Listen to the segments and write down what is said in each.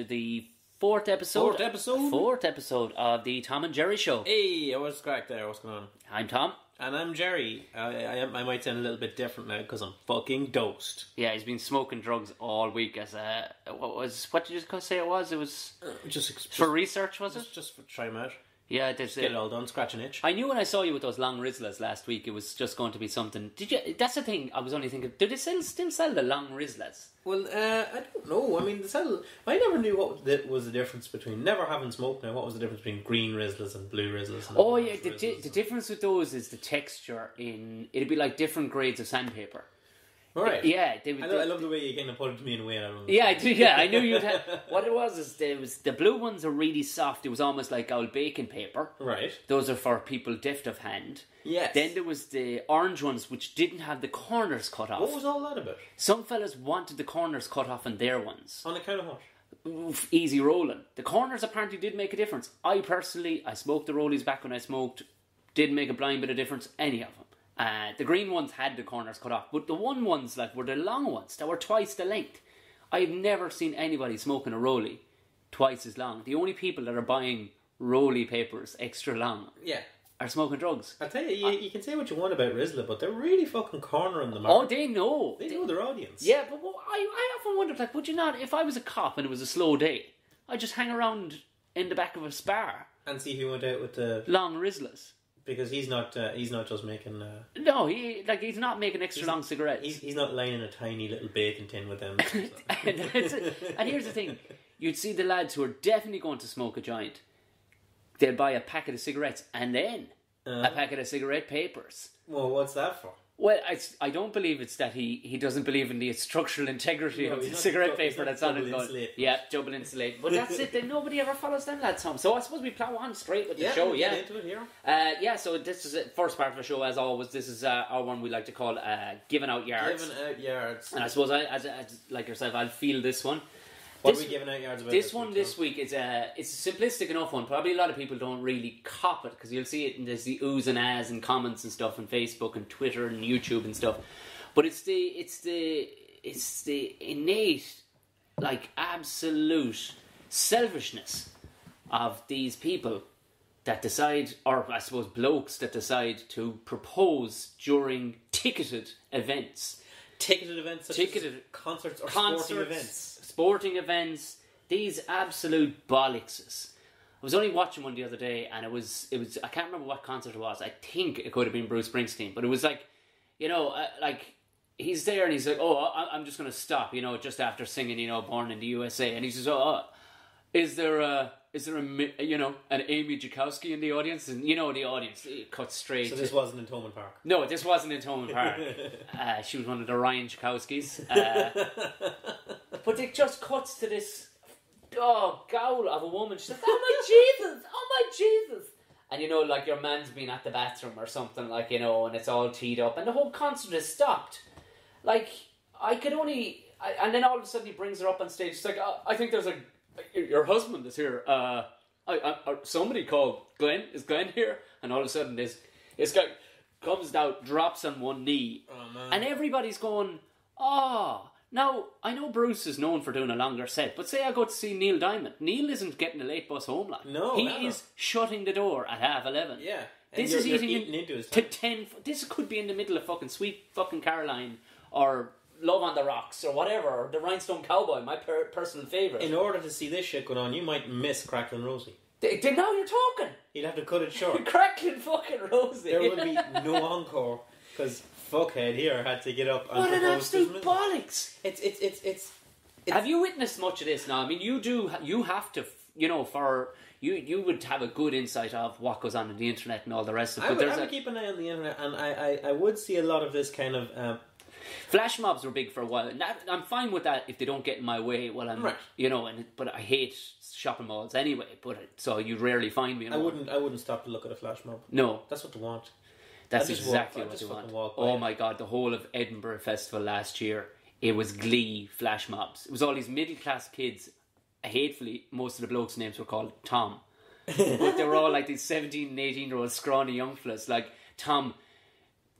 to the fourth episode. Fourth episode? Fourth episode of the Tom and Gerry Show. Hey, I was cracked there. What's going on? I'm Tom. And I'm Gerry. I, I, I might sound a little bit different now because I'm fucking dosed. Yeah, he's been smoking drugs all week as a what was what did you just say it was? It was uh, Just, just for research, was it? just, just for try 'em out. Yeah, there's Get it all done. Scratch an itch. I knew when I saw you with those long Rizlas last week, it was just going to be something. Did you? That's the thing. I was only thinking. Do they still still sell the long Rizlas? Well, uh, I don't know. I mean, the cell, I never knew what the, was the difference between never having smoked now. What was the difference between green Rizlas and blue Rizlas? And Oh yeah, the, di- the difference with those is the texture. In it'd be like different grades of sandpaper. All right. Yeah, they would. I, lo- I love the way you kind of put it to me in a way I don't Yeah, I do, yeah, I knew you'd have. What it was is there was the blue ones are really soft. It was almost like old baking paper. Right. Those are for people deft of hand. Yes. Then there was the orange ones which didn't have the corners cut off. What was all that about? Some fellas wanted the corners cut off on their ones. On account of what? Oof, easy rolling. The corners apparently did make a difference. I personally, I smoked the rollies back when I smoked. Didn't make a blind bit of difference. Any of them. Uh, the green ones had the corners cut off, but the one ones like were the long ones that were twice the length. I've never seen anybody smoking a rollie twice as long. The only people that are buying rollie papers extra long Yeah. are smoking drugs. I tell you, you, you can say what you want about Rizla, but they're really fucking cornering the market. Oh, they know. they know their audience. Yeah, but what, I, I often wondered, like, would you not, if I was a cop and it was a slow day, I'd just hang around in the back of a spar, And see who went out with the long Rizlas. Because he's not uh, he's not just making uh, No, he like he's not making extra long cigarettes. he's he's not lying in a tiny little bacon tin with them. and, and here's the thing: you'd see the lads who are definitely going to smoke a joint. They'll buy a packet of cigarettes and then Uh. a packet of cigarette papers. well, what's that for? Well, I, I don't believe it's that he, he doesn't believe in the structural integrity No, of the cigarette paper that's on insulate. Yeah, double insulate. But that's it. Then nobody ever follows them lads home. So I suppose we plow on straight with the Yeah, show. Yeah. into it here. Uh, yeah, so this is the first part of the show, as always. This is uh, our one we like to call uh, Giving Out Yards. Giving out yards. And I suppose, I, as, as like yourself, I'll feel this one. What this, are we giving out yards about? this one week, this week is a it's a simplistic enough one. Probably a lot of people don't really cop it because you'll see it in there's the oohs and ahs and comments and stuff on Facebook and Twitter and YouTube and stuff. But it's the it's the it's the innate like absolute selfishness of these people that decide, or I suppose blokes that decide to propose during ticketed events ticketed events, such Ticketed as concerts or concerts, sporting events. Sporting events, these absolute bollockses. I was only watching one the other day, and it was it was I can't remember what concert it was. I think it could have been Bruce Springsteen, but it was like, you know, uh, like he's there and he's like, oh, I, I'm just gonna stop, you know, just after singing, you know, Born in the USA, and he says, oh, uh, is there a is there a you know an Amy Jakowski in the audience? And you know the audience it cuts straight. So this wasn't in Thomond Park. no, this wasn't in Thomond Park. uh, she was one of the Ryan Chakowskis. Uh, but it just cuts to this oh gowl of a woman. She's like, "Oh my Jesus! Oh my Jesus!" And you know, like your man's been at the bathroom or something, like you know, and it's all teed up, and the whole concert is stopped. Like I could only, I, and then all of a sudden he brings her up on stage. She's like, "Oh, "I think there's a your husband is here. Uh, I, I, I somebody called Glenn. Is Glenn here?" And all of a sudden this this guy comes out, drops on one knee, Oh and everybody's going, oh. Now, I know Bruce is known for doing a longer set, but say I go to see Neil Diamond. Neil isn't getting a late bus home, like. No, He never. is shutting the door at half 11. yeah. This is eating, eating into his to 10. This could be in the middle of fucking Sweet fucking Caroline or Love on the Rocks or whatever, or The Rhinestone Cowboy, my per- personal favourite. In order to see this shit going on, you might miss Cracklin' Rosie. Th- th- now you're talking! You'd have to cut it short. Cracklin' fucking Rosie. there would be no encore because fuckhead here had to get up and What an propose to his absolute bollocks! It's it's it's it's. it's Have you witnessed much of this now? I mean, you do. You have to. You know, for you, you would have a good insight of what goes on in the internet and all the rest of it. I would, I a, would keep an eye on the internet, and I, I, I would see a lot of this kind of. Um, flash mobs were big for a while. And that, I'm fine with that if they don't get in my way. Well, I'm, Right. you know, and but I hate shopping malls anyway. But so you rarely find me. In I wouldn't I wouldn't stop to look at a flash mob. No, That's what they want. that's just walk- exactly what they want. fucking walk oh by Oh my god, the whole of Edinburgh Festival last year, it was Glee flash mobs. It was all these middle class kids. Hatefully, most of the blokes' names were called Tom. but they were all like these 17 and 18 year old scrawny young fellas. Like, Tom,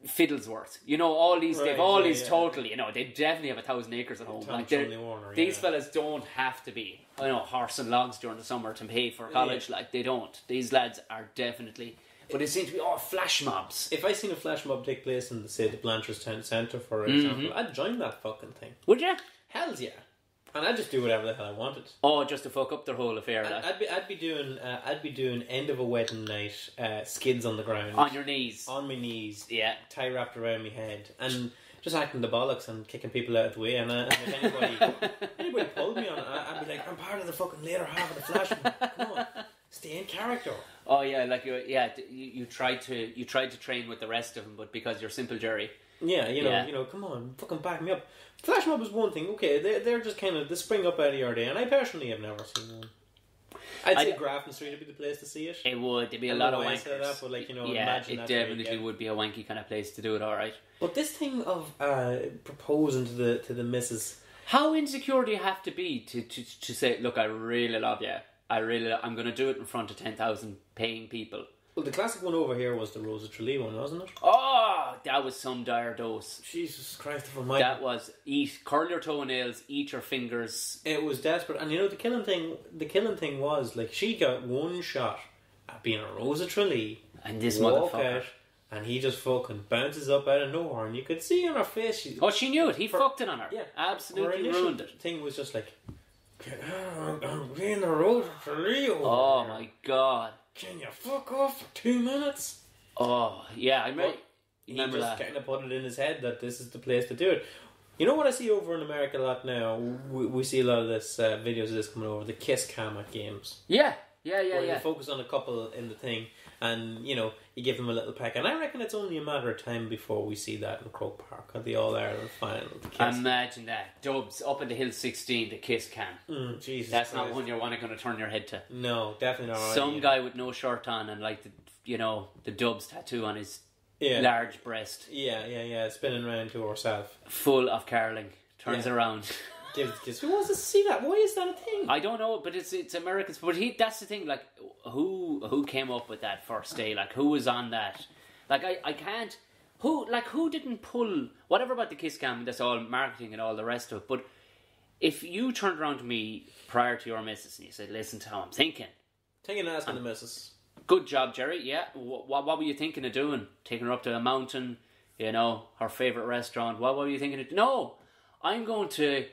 Fiddlesworth. You know, all these Right, they've all yeah, these yeah. total. You know, they definitely have a thousand acres at home. Tom Like Warner, these yeah. fellas don't have to be. I know horse and logs during the summer to pay for college. Like they don't. These lads are definitely. But they seem to be all flash mobs. If I seen a flash mob take place in, the say, the Blanchardstown Centre, for Mm-hmm. example, I'd join that fucking thing. Would you? Hell's yeah. And I'd just do whatever the hell I wanted. Oh, just to fuck up their whole affair. I'd, I'd be, I'd be doing, uh, I'd be doing end of a wedding night, uh, skids on the ground, on your knees. on my knees, Yeah. tie wrapped around my head, and just acting the bollocks and kicking people out of the way. And, uh, and if anybody, anybody pulled me on it, I'd be like, I'm part of the fucking later half of the Flash. Come on, stay in character. Oh yeah, like you, yeah, you, you tried to you tried to train with the rest of them, but because you're simple Gerry. Yeah, you know, Yeah. you know, come on, fucking back me up. Flash mob is one thing. Okay, they're, they're just kind of they spring up out of your day, and I personally have never seen one. I'd I- say Grafton Street would be the place to see it. It would. There'd be a lot of know why I wankers. that, but, like, you know, yeah, imagine it definitely would be a wanky kind of place to do it. All right. But this thing of uh, proposing to the to the missus, How insecure do you have to be to, to, to say, look, I really love you. I really, I'm going to do it in front of ten thousand paying people. well, the classic one over here was the Rose of Tralee one, wasn't it? Oh, that was some dire dose. Jesus Christ, for my That was eat, curl your toenails, eat your fingers. it was desperate, and you know the killing thing. The killing thing was like she got one shot at being a Rose of Tralee, And this walk motherfucker. out, and he just fucking bounces up out of nowhere, and you could see on her face. She, Oh, she knew it. He fucked it on her. Yeah. Absolutely initial ruined it. Thing was just like, I'm being a Rose of Tralee. Oh here. my god. Can you fuck off for two minutes? Oh yeah, I remember. He just that. kind of put it in his head that this is the place to do it. You know what I see over in America a lot now? We, we see a lot of this uh, videos of this coming over the kiss cam at games, Yeah, yeah, yeah, where yeah. you focus on a couple in the thing, and you know you give them a little peck. And I reckon it's only a matter of time before we see that in Croke Park at the All Ireland final. Imagine that. Dubs up in the hill 16, the kiss cam. Mm, Jesus, That's not one you're going to turn your head to. No, definitely not. Some yeah. guy with no shirt on and like the you know the Dubs tattoo on his yeah. large breast, Yeah, yeah, yeah, spinning around to herself. full of caroling, turns Yeah. around. Gives kiss. Who wants to see that? Why is that a thing? I don't know, but it's it's Americans. But he that's the thing. Like who who came up with that first day? Like who was on that? Like I I can't. Who like who didn't pull whatever about the kiss cam? That's all marketing and all the rest of it. But if you turned around to me prior to your missus and you said, "Listen to how I'm thinking," Taking an ask on the missus. Good job, Gerry. Yeah, what what, what were you thinking of doing? Taking her up to a mountain, you know, her favorite restaurant. What what were you thinking of? No, I'm going to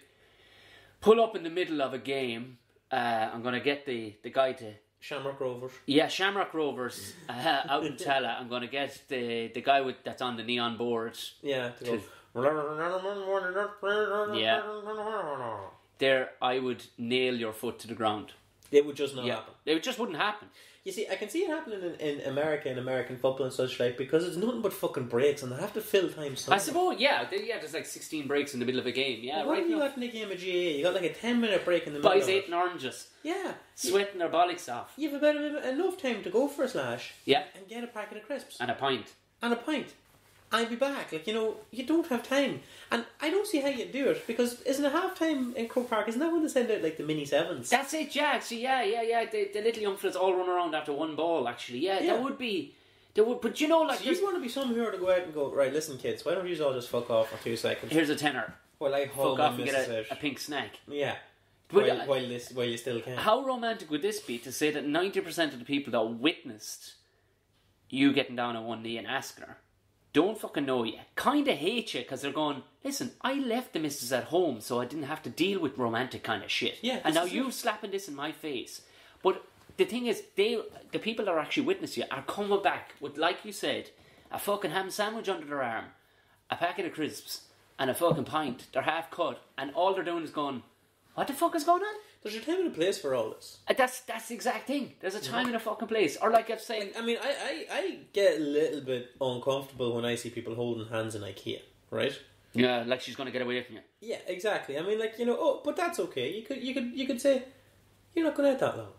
pull up in the middle of a game. Uh, I'm going to get the the guy to Shamrock Rovers. yeah Shamrock Rovers uh, out in Tallaght. I'm going to get the the guy with that's on the neon boards. Yeah, to go. Yeah. There, I would nail your foot to the ground. It would just not Yeah, happen. it just wouldn't happen. You see, I can see it happening in, in America, in American football and such like, because it's nothing but fucking breaks, and they have to fill time. I suppose, yeah, there- yeah. There's like 16 breaks in the middle of a game. Yeah, What right. you got in a game of GAA? You got like a ten minute break in the middle. Boys of it. eating oranges, Yeah, sweating their bollocks off. you've about enough time to go for a slash Yeah, and get a packet of crisps and a pint. and a pint. I'll be back. Like you know, you don't have time, and I don't see how you do it because isn't a half time in Croke Park? Isn't that when they send out like the mini sevens? That's it, yeah. See, yeah, yeah, yeah. The, the little young fellas all run around after one ball. Actually, yeah, Yeah. that would be. There would, but you know, like, So there's- you want to be some here to go out and go right? Listen, kids, why don't you all just fuck off for two seconds? here's a tenner. Well, I Fuck off and get a, a pink snack. Yeah. But while, I- while, this, while you still can. How romantic would this be to say that ninety percent of the people that witnessed you getting down on one knee and asking her don't fucking know you, kind of hate you because they're going, listen, I left the missus at home so I didn't have to deal with romantic kind of shit. Yeah, and now you it. slapping this in my face. But the thing is, they, the people that are actually witnessing you are coming back with, like you said, a fucking ham sandwich under their arm, a packet of crisps, and a fucking pint. They're half cut, and all they're doing is going, what the fuck is going on? There's a time and a place for all this. Uh, That's that's the exact thing. There's a time and a fucking place. Or like said, Like, I mean, I, I, I get a little bit uncomfortable when I see people holding hands in IKEA, right? yeah, like she's gonna get away from you. Yeah, exactly. I mean, like you know, oh, but that's okay. You could, you could, you could say, you're not going out that long,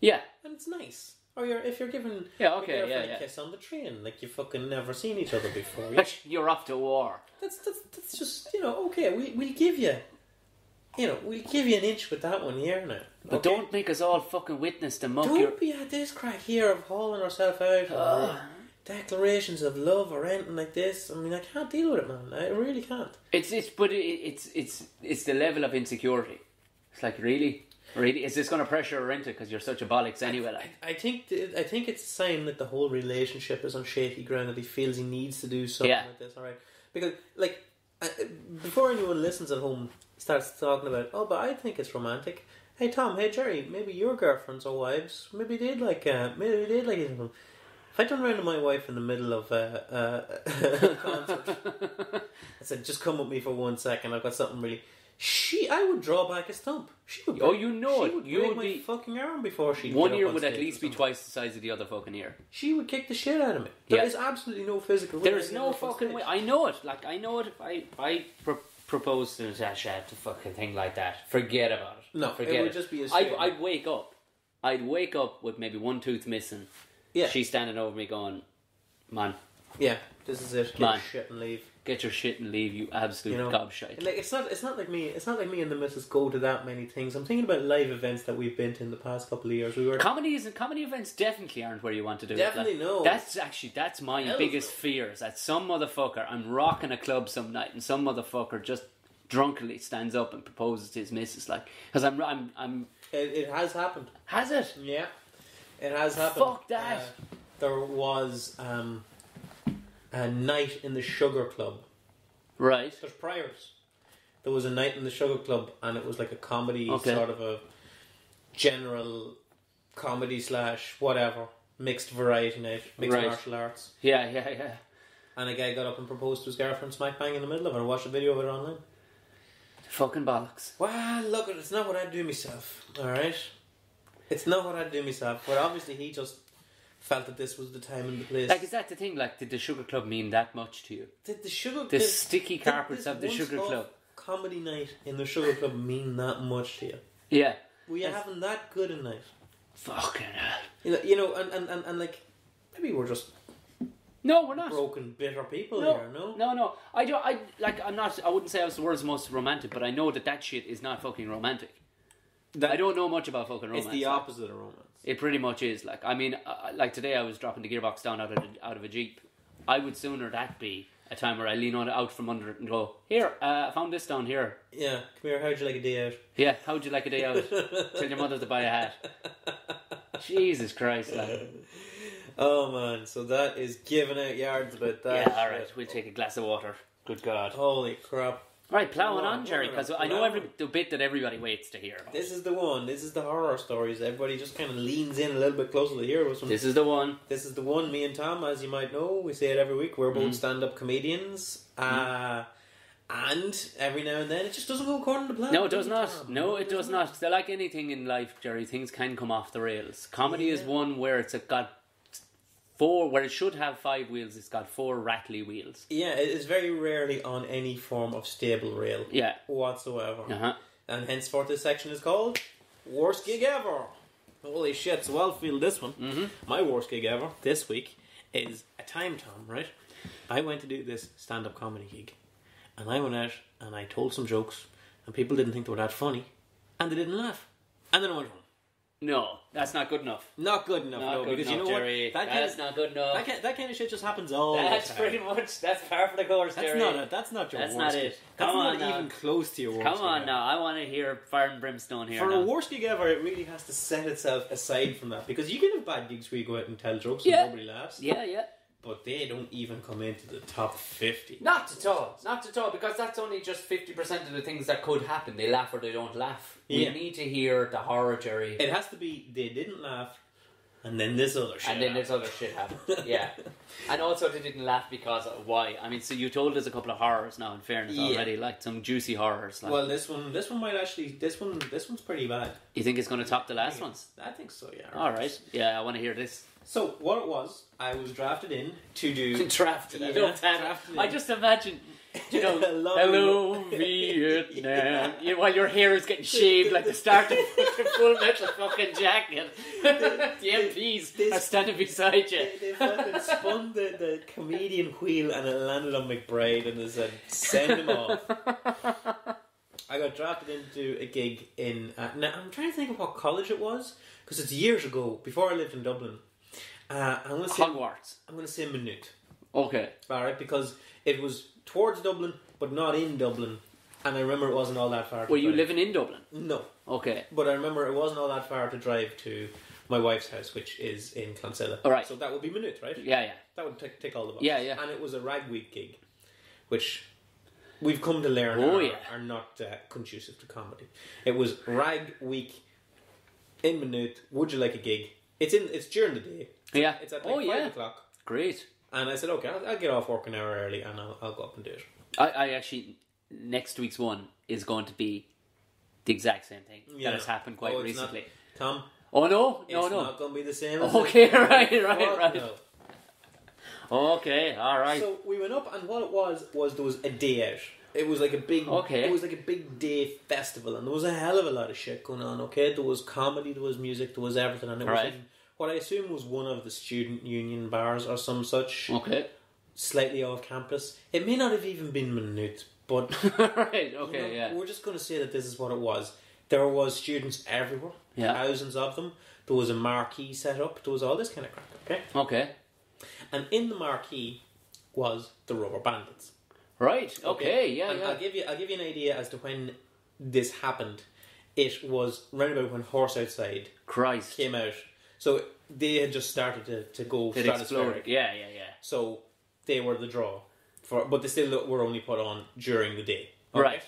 Yeah, and it's nice. Or you're if you're giving Yeah, okay, yeah, girlfriend yeah. a kiss on the train, like you've fucking never seen each other before. Yeah? you're off to war. that's that's that's just you know okay. We we'll give you, you know, we'll give you an inch with that one here now. But okay? don't make us all fucking witness the mug. Don't You're, be at this crack here of hauling herself out. or, Ugh. declarations of love or anything like this. I mean, I can't deal with it, man. I really can't. It's it's but it, it's it's it's the level of insecurity. It's like really, really, is this going to pressure her into because you're such a bollocks anyway? Like, I think th- I think it's a sign that the whole relationship is on shaky ground. That he feels he needs to do something Yeah. like this. All right, because like I, before anyone listens at home starts talking about, oh, but I think it's romantic. Hey Tom, hey Gerry, maybe your girlfriends or wives, maybe they'd like, uh, maybe they'd like it. If I turned around to my wife in the middle of uh, uh, a concert, I said, "Just come with me for one second. I've got something really." She, I would draw back a stump. She would. Oh, you know she it. Would You would my be- fucking arm before she. one ear would at least be twice the size of the other fucking ear. She would kick the shit out of me. There Yeah. is absolutely no physical. There is no on fucking way. I know it. Like I know it. If I if I pro- proposed to Natasha to fucking thing like that, forget about it. No, forget it would just be a I'd, statement. I'd wake up. I'd wake up with maybe one tooth missing. Yeah, She's standing over me, going, "Man, yeah. This is it. Get Man. your shit and leave. Get your shit and leave, you absolute You know, gobshite." Like it's not. It's not like me. It's not like me and the missus go to that many things. I'm thinking about live events that we've been to in the past couple of years. We were Comedy is comedy events definitely aren't where you want to do definitely it. Like, no. That's actually that's my Hell biggest fear is that some motherfucker I'm rocking a club some night and some motherfucker just drunkenly stands up and proposes to his missus like because I'm I'm I'm It, it has happened. has it Yeah, it has happened. Fuck that. Uh, there was um, a night in the Sugar Club. right There's priors. There was a night in the Sugar Club, and it was like a comedy, Okay. sort of a general comedy slash whatever mixed variety night, mixed Right. martial arts. yeah yeah yeah And a guy got up and proposed to his girlfriend smack bang in the middle of it. I watched a video of it online. fucking bollocks Well, look, it's not what I'd do myself. All right, it's not what I'd do myself. But obviously, he just felt that this was the time and the place. like is that the thing like did the sugar club mean that much to you did the sugar the sticky carpets of the sugar club comedy night in the Sugar Club mean that much to you? yeah Were you Yes. having that good a night? fucking hell You know, you know, and, and, and, and like maybe we're just no we're not broken, bitter people No, here. No, no, no. I don't. I like. I'm not. I wouldn't say I was the world's most romantic, but I know that that shit is not fucking romantic. I don't know much about fucking romance. It's the opposite of romance. It pretty much is. Like, I mean, uh, like today, I was dropping the gearbox down out of a, out of a jeep. I would sooner that be a time where I lean on it out from under it and go, "Here, uh, I found this down here. Yeah, come here. How'd you like a day out? Yeah, how would you like a day out? Tell your mother to buy a hat." Jesus Christ! Like, Oh man, so that is giving out yards about that. yeah, all right. We'll take a glass of water. Good God! Holy crap! Right, plowing Wow, on, Gerry, because I know every the bit that everybody waits to hear. About. This is the one. This is the horror stories. Everybody just kind of leans in a little bit closer to hear what's This is the one. This is the one. Me and Tom, as you might know, we say it every week. We're both Mhm. stand-up comedians, uh, and every now and then it just doesn't go according to plan. No, it does not. Tom? No, it does not. they're like anything in life, Gerry. Things can come off the rails. Comedy is one where it's a, got four, where it should have five wheels. It's got four rattly wheels. Yeah, it is very rarely on any form of stable rail Yeah. whatsoever. Uh huh. And henceforth, this section is called Worst Gig Ever. Holy shit, so I'll feel this one. Mm-hmm. My worst gig ever this week is a time, Tom, right? I went to do this stand up comedy gig. And I went out and I told some jokes, and people didn't think they were that funny, and they didn't laugh. And then I went home. No, that's not good enough. Not good enough, Not no, good because enough, you know Gerry. what? That kind, that's of, not good enough. that, kind, that kind of shit just happens all That's the time. pretty much that's par for the course, That's Gerry. not a, that's not your That's not it. That's Come not on now. even close to your worst Come on now, I want to hear fire and brimstone here. For now. a worst gig ever, it really has to set itself aside from that because you can have bad gigs where you go out and tell jokes Yeah. and nobody laughs, Yeah, yeah. But they don't even come into the top fifty. Not at all. Not at all, because that's only just 50% of the things that could happen. They laugh or they don't laugh. Yeah. We need to hear the horror, Gerry. It has to be they didn't laugh, and then this other shit. and then there's other shit happened. Yeah. and also they didn't laugh because of why. I mean, so you told us a couple of horrors now, in fairness, Yeah. already. Like some juicy horrors. Like, Well, this one, this one might actually, this one, this one's pretty bad. you think it's going to top the last ones? I think so. Yeah. Alright. Yeah, I want to hear this. So what it was, I was drafted in to do. Drafted. I Yeah, don't drafted I just imagine, you know, Hello. hello, Vietnam. You- while your hair is getting shaved like the start of fucking full metal fucking jacket. the MPs this- are standing beside you. They, they fucking spun the, the comedian wheel and it landed on McBride and they said, send him off. I got drafted into a gig in. Uh, now, I'm trying to think of what college it was because it's years ago, before I lived in Dublin. Uh, I'm going to say Hogwarts. I'm going to say Maynooth. Okay. All right, because it was towards Dublin, but not in Dublin, and I remember it wasn't all that far. To Were you drive. living in Dublin? No, Okay. but I remember it wasn't all that far to drive to my wife's house, which is in Clonsilla. All right. So that would be Maynooth, right? Yeah, yeah. That would take, tick all the boxes. Yeah, yeah. And it was a rag week gig, which we've come to learn Oh, are, yeah. are not uh, conducive to comedy. It was rag week in Maynooth. Would you like a gig? It's in. It's during the day. Yeah. It's at like oh, five yeah. o'clock. Great. And I said, okay, I'll, I'll get off work an hour early, and I'll, I'll go up and do it. I, I actually next week's one is going to be the exact same thing Yeah. that has happened quite Oh, it's not- recently. Tom, Oh no, it's no, no. not going to be the same. As Okay, it- right, right, Fuck right. no. Okay, all right. So we went up, and what it was was there was a day out. It was like a big, Okay. It was like a big day festival, and there was a hell of a lot of shit going on. Okay, there was comedy, there was music, there was everything, and it was Right. in what I assume was one of the student union bars or some such, okay. slightly off campus. It may not have even been Maynooth, but right. you Okay. know, yeah. we're just going to say that this is what it was. There was students everywhere, Yeah. thousands of them. There was a marquee set up. There was all this kind of crap. Okay, Okay. and in the marquee was the Rubber Bandits. Right. Okay. Yeah. and yeah. I'll give you I'll give you an idea as to when this happened. It was round about when Horse Outside Christ. came out. So they had just started to, to go It stratospheric. exploded. Yeah. Yeah. Yeah. So they were the draw. For but they still were only put on during the day. okay? Right.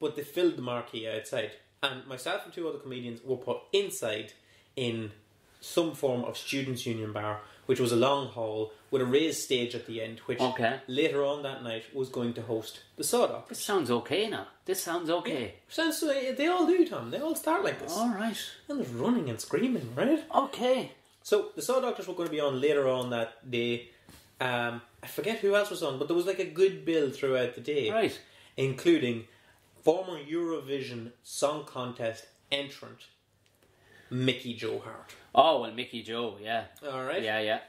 But they filled the marquee outside. And myself and two other comedians were put inside in some form of students' union bar, which was a long hall with a raised stage at the end, which Okay. later on that night was going to host the Sawdog. This sounds okay now. This sounds okay. Sounds so they all do, Tom. They all start like this. All right. And there's running and screaming, right? Okay. So the Saw Doctors were going to be on later on that day. Um, I forget who else was on, but there was like a good bill throughout the day, Right. including former Eurovision Song Contest entrant Mickey Joe Harte. Oh well, Mickey Joe. Yeah. All right, Yeah. Yeah.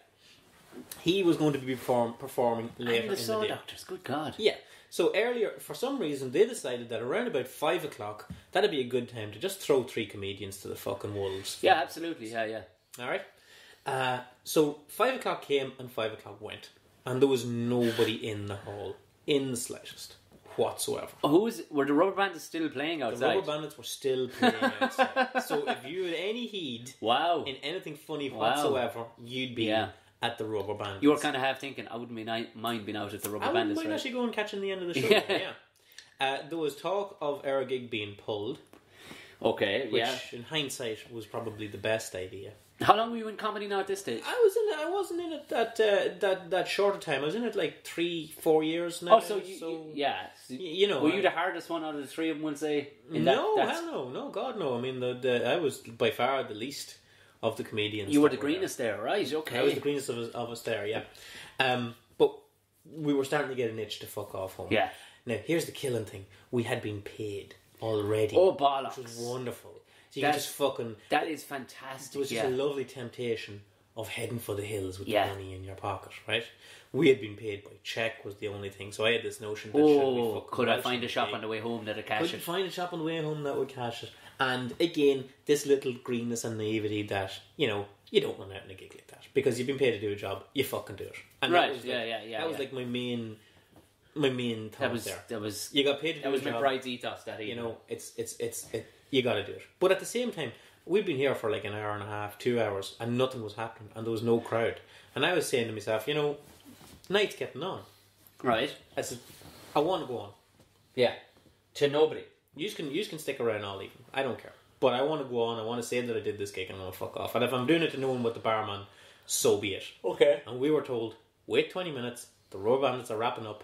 he was going to be perform- performing later the in the day. Doctors. Good God. Yeah. So earlier, for some reason, they decided that around about five o'clock, that'd be a good time to just throw three comedians to the fucking wolves. Yeah. Absolutely. Yeah. Yeah. All right. Uh, so five o'clock came and five o'clock went, and there was nobody in the hall in the slightest whatsoever. Who's were the Rubber Bandits still playing outside? The rubber bandits were still playing outside. so if you had any heed wow. in anything funny Wow. whatsoever, you'd be Yeah. at the rubber bandits. You were kind of half thinking, I wouldn't be ni- mind being out at the Rubber I wouldn't Bandits, mind right? actually going catching the end of the show. Yeah. yeah. Uh, there was talk of our gig being pulled, Okay, which yeah. in hindsight was probably the best idea. How long were you in comedy now at this stage? I was in. I wasn't in it that uh, that that short a time. I was in it like three, four years now. Oh, so you, so yeah. y- you know, Were you the hardest one out of the three of them? We'll say. In that, no, that's- hell no, no, God no. I mean, the, the I was by far the least of the comedians. You were that the greenest there, right? Okay. I was the greenest of us, of us there, yeah. Um, but we were starting to get an itch to fuck off home. Yeah. Now here's the killing thing: we had been paid already. Oh which bollocks! was wonderful. So you That- just fucking. That is fantastic. It fantastic. was just yeah. a lovely temptation of heading for the hills with Yeah. the money in your pocket, right? We had been paid by check was the only thing, so I had this notion that should we oh, fucking could I find a shop on the way home that'll cash couldn't it? find a shop on the way home that would cash it. And again, this little greenness and naivety that you know you don't run out in a gig like that because you've been paid to do a job, you fucking do it. And Right, That was yeah, like, yeah, yeah, That was yeah. like my main, my main thought That was there. that was You got paid to do that was a my job. bride's ethos. That You know, it's it's it's it, you got to do it. But at the same time, we'd been here for like an hour and a half, two hours, and nothing was happening, and there was no crowd. And I was saying to myself, you know, night's getting on. right? I said, I want to go on. Yeah. To nobody. You can you can stick around all evening. I don't care. But I want to go on. I want to say that I did this gig and I'm gonna fuck off. And if I'm doing it to no one but the barman, so be it. Okay. And we were told, wait twenty minutes. The rubber bandits are wrapping up,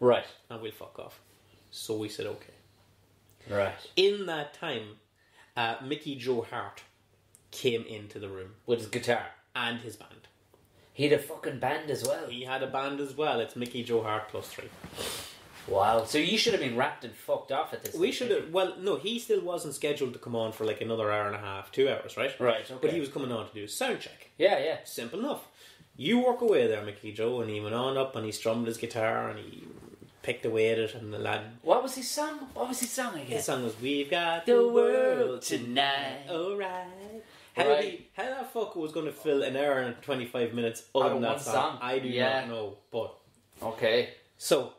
Right. and we'll fuck off. So we said okay. Right. In that time, uh, Mickey Joe Harte came into the room With his guitar. and his band. He had a fucking band as well. He had a band as well. It's Mickey Joe Harte plus three. Wow. So you should have been wrapped and fucked off at this. We should have. Well, no, he still wasn't scheduled to come on for like another hour and a half, two hours, right? Right. Okay. But he was coming on to do a sound check. Yeah. Yeah. Simple enough. You work away there, Mickey Joe, and he went on up and he strummed his guitar and he picked away at it, and the lad. What was his song? What was his song again? His song was "We've Got The the, world tonight. All right. How Right. he? How that fuck was going to fill an hour and 25 minutes other than that song? song? I do Yeah. not know. But Okay. so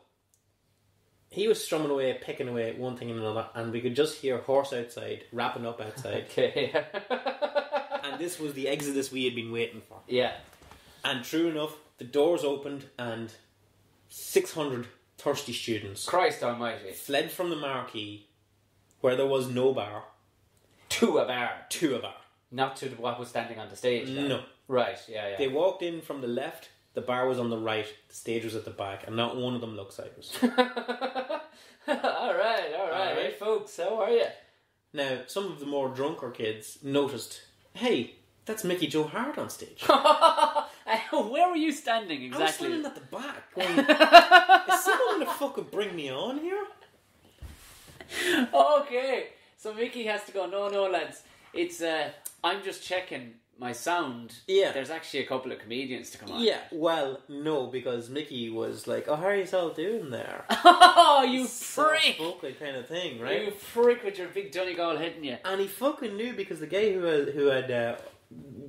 he was strumming away, picking away one thing and another, and we could just hear horse outside, wrapping up outside. Okay. and this was the exodus we had been waiting for. yeah. And true enough, the doors opened and 600 thirsty students Christ Almighty. fled from the marquee, where there was no bar, To a bar, to a bar. not to the what was standing on the stage. then. No. Right. Yeah. Yeah. They walked in from the left, the bar was on the right, the stage was at the back, and not one of them looked sideways. all right. All right. All right. Hey, folks. How are you? now, some of the more drunker kids noticed, hey, that's Mickey Joe Harte on stage. Where were you standing exactly? I was standing at the back going, is someone gonna fucking bring me on here? okay. So Mickey has to go. No, no, lads. It's uh, I'm just checking my sound. Yeah. There's actually a couple of comedians to come on. Yeah, well, no, because Mickey was like, "Oh, how are you all doing there?" oh, you prick! Soft-spoken kind of thing, right? You prick with your big Donegal hitting you. And he fucking knew because the guy who had, who had uh,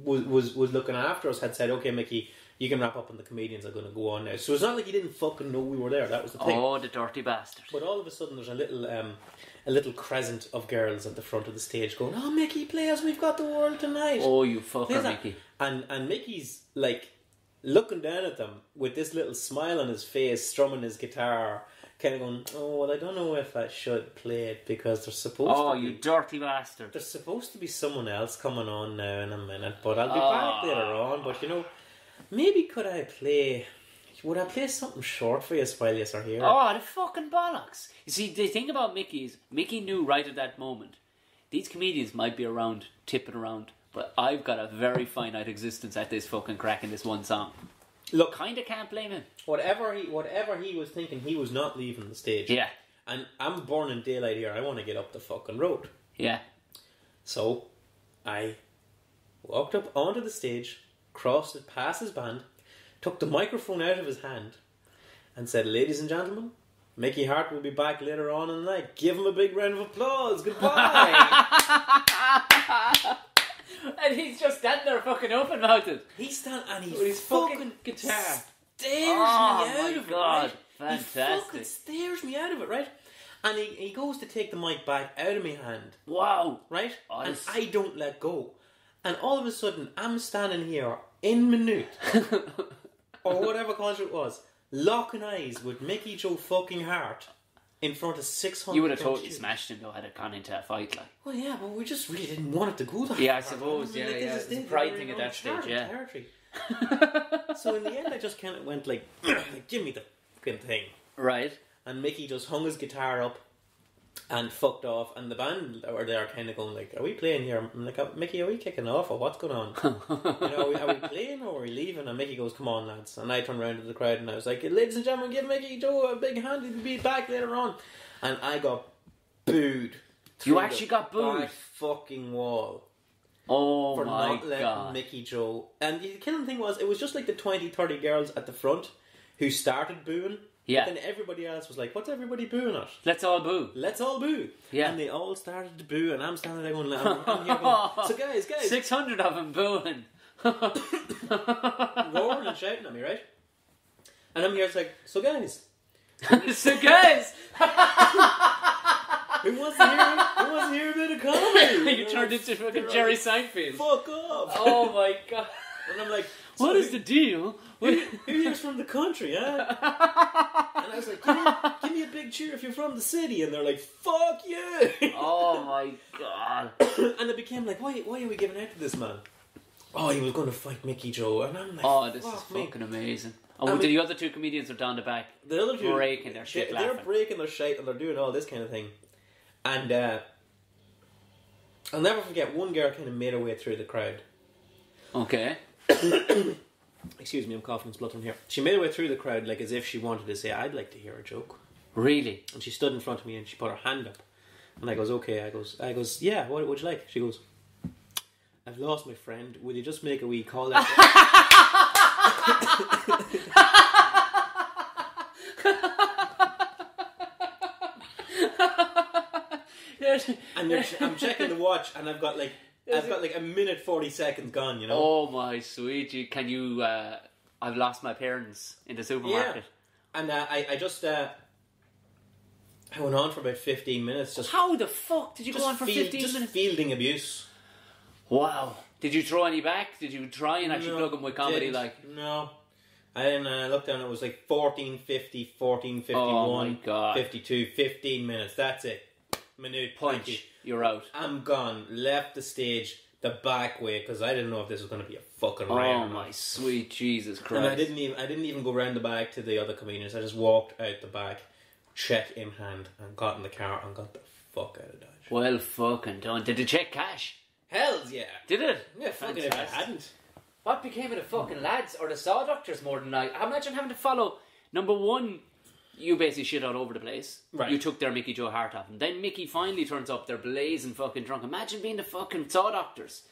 was was was looking after us had said, "Okay, Mickey, you can wrap up, and the comedians are going to go on now." So it's not like he didn't fucking know we were there. That was the thing. Oh, the dirty bastard. But all of a sudden, there's a little um, a little crescent of girls at the front of the stage going, "Oh, Mickey, play us! We've got the world tonight." Oh, you fucker, Mickey. And and Mickey's like looking down at them with this little smile on his face, strumming his guitar, kind of going, "Oh, well, I don't know if I should play it because they're supposed Oh, to you be dirty bastard. there's supposed to be someone else coming on now in a minute, but I'll be Oh. back later ah. on. But you know, maybe could I play? Would I play something short for you while you are here? Oh, the fucking bollocks. You see, the thing about Mickey is, Mickey knew right at that moment, these comedians might be around, tipping around, but I've got a very finite existence at this fucking crack in this one song. Look, Kinda can't blame him. whatever he whatever he was thinking, he was not leaving the stage. Yeah, And I'm born in daylight here. I want to get up the fucking road. yeah. So, I walked up onto the stage, crossed it past his band, took the microphone out of his hand, and said, "Ladies and gentlemen, Mickey Harte will be back later on in the night. Give him a big round of applause. Goodbye." And he's just standing there fucking open mouthed. He's standing and he With his fucking fucking guitar. stares Oh me out my of God, it. Right? He fantastic. fucking stares me out of it, right? And he, he goes to take the mic back out of my hand, Wow. right? And I don't let go. And all of a sudden, I'm standing here in Maynooth or whatever concert it was, locking eyes with Mickey Joe fucking Harte in front of six hundred. You would have totally smashed him though had it gone into a fight like. Well, yeah, but we just really didn't want it to go that Yeah, I far. suppose, yeah, this yeah, it's a pride thing at that stage, yeah. territory. so in the end, I just kind of went like, like, "Give me the fucking thing." Right. And Mickey just hung his guitar up and fucked off. And the band were there, kind of going like, "Are we playing here?" I'm like, "Uh, "Mickey, are we kicking off or what's going on? you know, are we, are we playing or are we leaving?" And Mickey goes, "Come on, lads!" And I turned around to the crowd and I was like, "Ladies and gentlemen, give Mickey Joe a big hand. He'll be back later on." And I got booed. You actually got booed? Fucking wall Oh for my not letting god. Mickey Joe. And the killing thing was, it was just like the 20, 30 girls at the front who started booing. Yeah. But then everybody else was like, what's everybody booing at? Let's all boo. Let's all boo. Yeah. And they all started to boo, and I'm standing there going, I'm, I'm here going, so guys, guys, Six hundred of them booing. roaring and shouting at me, right? And I'm here, it's like, so guys, so guys, who wants to hear, who wants to hear a bit of comedy? you turned into fucking Jerry Seinfeld. Fuck off. Oh my god. And I'm like, What so is the deal? Who, who here's from the country, huh? And I was like, give me, give me a big cheer if you're from the city. And they're like, fuck you. Oh my god. and it became like, why, why are we giving out to this man? Oh, he was going to fight Mickey Joe. And I'm like, Oh, this is me. fucking amazing. Oh, I mean- the other two comedians are down the back. The other two, breaking their shit they, They're laughing. breaking their shit and they're doing all this kind of thing. And uh, I'll never forget one girl kind of made her way through the crowd. Okay. Excuse me, I'm coughing and spluttering here. She made her way through the crowd like as if she wanted to say, I'd like to hear a joke. Really? And she stood in front of me and she put her hand up. And I goes, okay. I goes, I goes, yeah. What would you like? She goes, I've lost my friend. Will you just make a wee call out? and I'm checking the watch, and I've got like I've got like a minute forty seconds gone. You know. Oh my sweetie, can you? Uh, I've lost my parents in the supermarket. And uh, I, I just, uh, I went on for about fifteen minutes, just How the fuck did you go on for field- fifteen just minutes? fielding abuse. Wow. Did you throw any back? Did you try and actually No, plug them with comedy? didn't. Like, no. I then uh, looked down. It was like 14, 50, 14, 51, Oh my God. 52, 15 minutes. That's it. Minute punch, 20. You're out. I'm gone. Left the stage the back way because I didn't know if this was going to be a fucking riot. Oh or not. my sweet Jesus Christ! And I didn't even I didn't even go round the back to the other comedians. I just walked out the back, check in hand, and got in the car and got the fuck out of Dodge. Well, fucking done. Did you check cash? Hells yeah. Did it? Yeah, fucking if I Fantastic. hadn't. What became of the fucking lads or the saw doctors more than I? Imagine having to follow. Number one, you basically shit all over the place. Right. You took their Mickey Joe Harte off them. Then Mickey finally turns up. They're blazing fucking drunk. Imagine being the fucking saw doctors.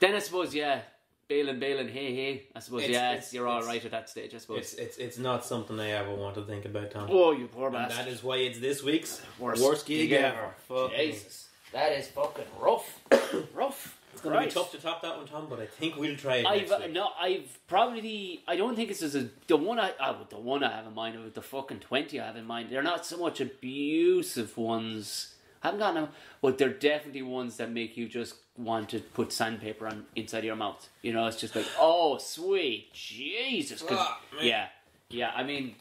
Then I suppose yeah, bailing, bailing, hey hey. I suppose It's- yeah, it's- you're all it's- right at that stage. I suppose. It's it's it's not something I ever want to think about, Tom. oh, you poor and bastard. that is why it's this week's Worst gig, gig ever. Fuck me. Jesus, that is fucking rough. rough. It's gonna be tough to top that one, Tom, but I think we'll try it I've no, I've probably. I don't think it's as a the one I, I the one I have in mind, or the fucking twenty I have in mind. They're not so much abusive ones. I haven't got them, but they're definitely ones that make you just want to put sandpaper on inside your mouth. You know, it's just like, oh, sweet Jesus, Ah, yeah, yeah. I mean,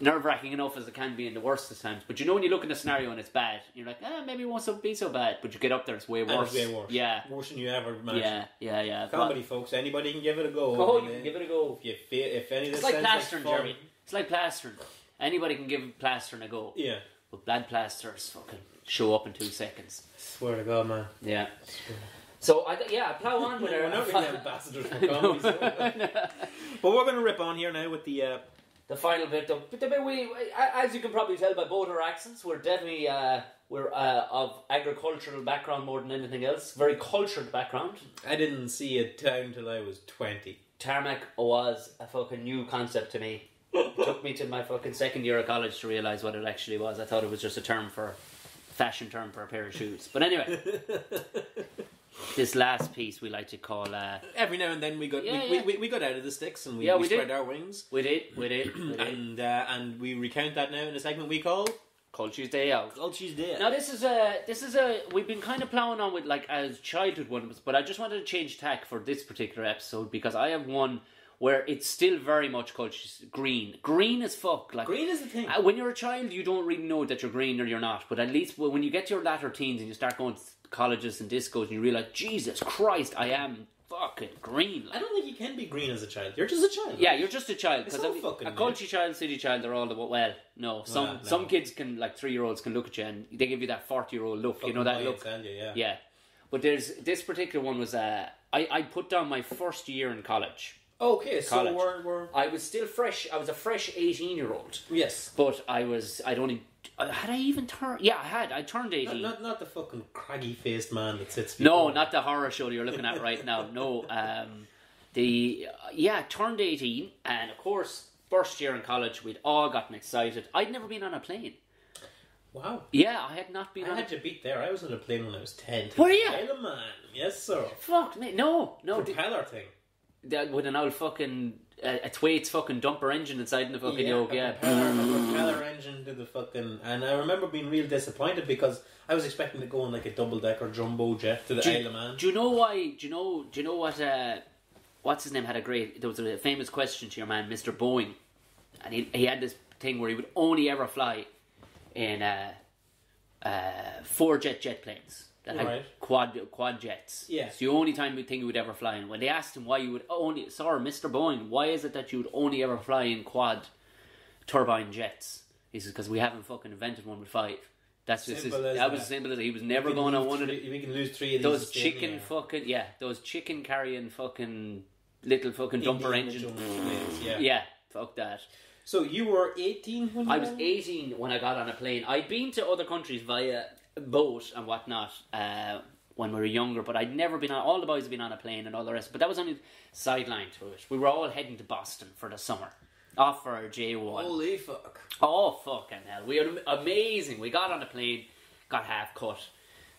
nerve wracking enough as it can be in the worst of times. But you know, when you look in the scenario and it's bad, you're like, ah, maybe it won't so- be so bad. But you get up there, it's way worse. it's way worse. Yeah, Worse than you ever imagined. yeah, yeah, yeah. But- Comedy, folks. Anybody can give it a go. Oh, you can give it a go. If you feel, if any of It's like plastering, Jeremy. It's like plastering. Anybody can give plastering a go. Yeah. But blood plasters fucking show up in two seconds. Swear to God, man. Yeah. So I yeah, I plow on with we're not really ambassadors for comedy. so- but we're going to rip on here now with the. Uh, the final bit, the bit we, as you can probably tell by both our accents, we're definitely uh, we're uh, of agricultural background more than anything else. Very cultured background. I didn't see a town till I was 20. Tarmac was a fucking new concept to me. It took me to my fucking second year of college to realize what it actually was. I thought it was just a term for fashion term for a pair of shoes. But anyway, this last piece we like to call uh, Every now and then we got Yeah, we, yeah. We, we got out of the sticks and we, Yeah, we, we did. spread our wings. we did, we did, we did. And uh, and we recount that now in a segment we call Culture's Day Out. Culture's Day. Now this is a this is a we've been kind of plowing on with like as childhood ones, but I just wanted to change tack for this particular episode because I have one where it's still very much culture's green, green as fuck. Like Green is the thing. Uh, when you're a child, you don't really know that you're green or you're not. But at least when when you get to your latter teens and you start going to colleges and discos and you realize, Jesus Christ, I am fucking green. I don't think you can be green as a child. You're just a child. yeah, you're just a child. Because I mean, fucking a culture child, city child, they're all the well. No, some Well, no. some kids can like three year olds can look at you and they give you that forty year old look. you know that look. buy and sell you, yeah. Yeah, but there's this particular one was uh, I I put down my first year in college. Okay, so we're, we're I was still fresh. I was a fresh eighteen year old. yes. But I was, I'd only, uh, had I even turned, yeah, I had, I turned Not, 18. not not the fucking craggy faced man that sits. no, not the horror show you're looking at right now. No, um, the, uh, yeah, turned 18, and of course, first year in college, we'd all gotten excited. I'd never been on a plane. Wow. Yeah, I had not been I on a had to beat there. I was on a plane when I was ten. Were you? Isle man. Yes, sir. Fuck me, no, no, the, Propeller thing. The, with an old fucking, uh, a Thwaites fucking dumper engine inside in the fucking yoke, a yeah. propeller, propeller engine to the fucking. And I remember being real disappointed because I was expecting to go on like a double decker jumbo jet to the Do Isle of Man. do you know why? Do you know? Do you know what? Uh, what's his name had a great. There was a famous question to your man, Mister Boeing, and he he had this thing where he would only ever fly in uh, uh, four jet jet planes that had Right. quad quad jets. Yeah. it's the only time we think he would ever fly in. When they asked him why you would only, sorry, Mister Boeing, why is it that you would only ever fly in quad turbine jets? He says because we haven't fucking invented one with five. That's just his, Simple as that was that. simple as he was never going on one of the We can lose three of those to stay in the chicken fucking yeah, those chicken carrying fucking little fucking dumper engine. Yeah. Yeah, fuck that. So you were eighteen when I was 18 when I got on a plane. I'd been to other countries via boat and whatnot uh, when we were younger, but I'd never been on. All the boys had been on a plane and all the rest. But that was only sideline to it. We were all heading to Boston for the summer, off for our J one. Holy fuck! Oh fucking hell! We were amazing. We got on a plane, got half cut.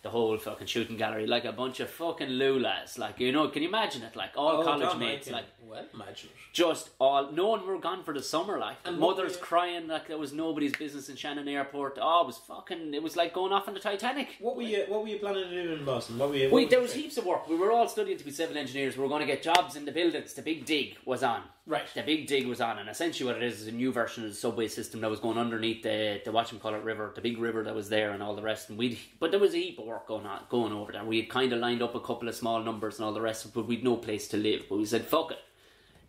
The whole fucking shooting gallery, like a bunch of fucking lulas. Like you know, can you imagine it? Like all Oh, college I mates, like well imagine it. just all no one were gone for the summer like And mothers crying like there was nobody's business in Shannon Airport oh it was fucking it was like going off on the Titanic What were you What were you planning to do in Boston? What were you? what we, there your was heaps of work we were all studying to be civil engineers we were going to get jobs in the buildings the big dig was on Right. the big dig was on and essentially what it is is a new version of the subway system that was going underneath the the whatchamacallit river the big river that was there and all the rest and we but there was a heap of work going on going over there we had kind of lined up a couple of small numbers and all the rest but we'd no place to live but we said fuck it